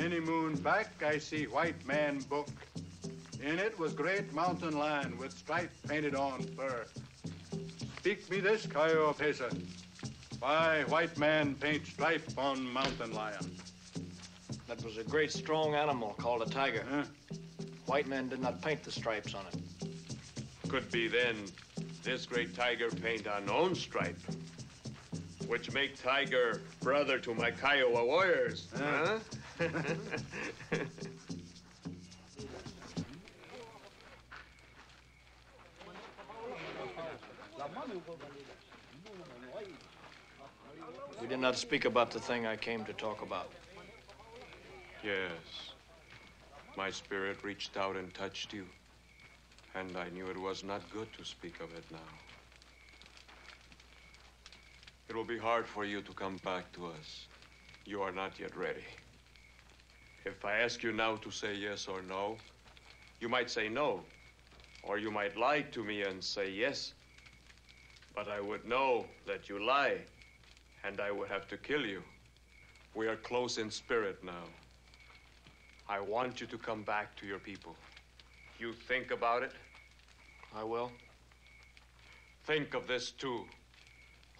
Many moon back, I see white man book. In it was great mountain lion with stripe painted on fur. Speak me this, Cayo Pesa. Why white man paint stripe on mountain lion? That was a great strong animal called a tiger. Huh? White men did not paint the stripes on it. Could be then this great tiger paint on own stripe, which make tiger brother to my Kiowa warriors. Huh? We did not speak about the thing I came to talk about. yes. My spirit reached out and touched you, and I knew it was not good to speak of it now. It will be hard for you to come back to us. You are not yet ready. If I ask you now to say yes or no, you might say no. Or you might lie to me and say yes. But I would know that you lie, and I would have to kill you. We are close in spirit now. I want you to come back to your people. You think about it? I will. Think of this too.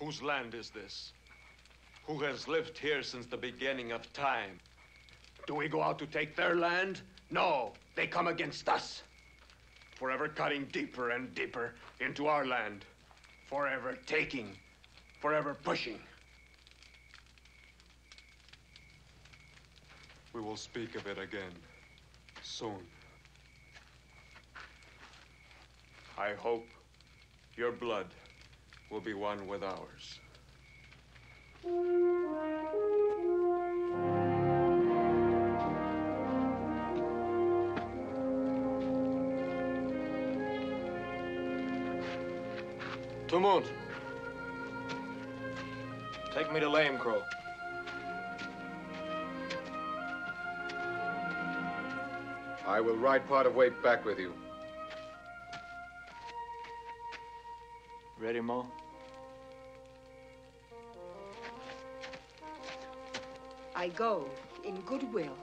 Whose land is this? Who has lived here since the beginning of time? Do we go out to take their land? No, they come against us. Forever cutting deeper and deeper into our land. Forever taking, forever pushing. We will speak of it again soon. I hope your blood will be one with ours. Tumult. Take me to Lame Crow. I will ride part of way back with you. Ready, Mo? I go in goodwill